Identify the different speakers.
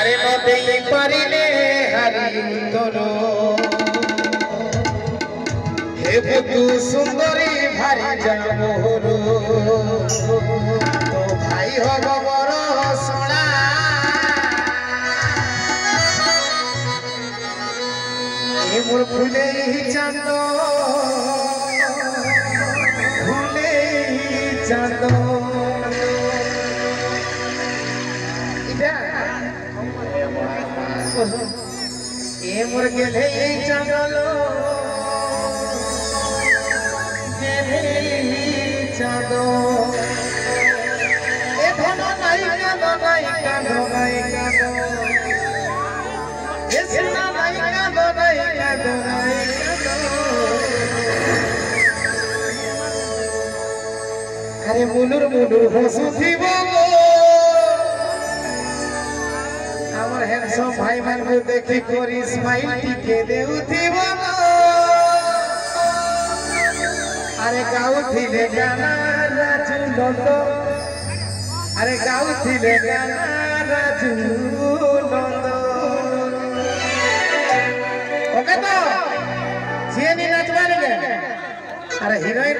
Speaker 1: আরে নদেই পারিলে হারি তোর হে বধু সুন্দরী, ভারি যাব তো ভাই হব মোর ফুলেই চান্দ ফুলেই এটা এ মোর গেলেই চাঁদল। গেলেই চাঁদ এ ধন নাই কাঁদ নাই কাঁদ নাই কাঁদ এসনা নাই কাঁদ নাই কাঁদ নাই আরে মুনুর মুনুর হসুথিব গো। আমার হ্যান্ডসম ভাই মানবু দেখি করি স্মাইল টিকে দেউথিব আরে গাউথিলে আরে গাউথিলে ওকে তো, জিয়ে নি আরে হিরোইন